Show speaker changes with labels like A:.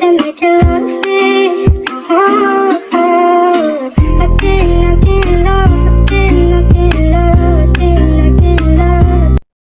A: to make you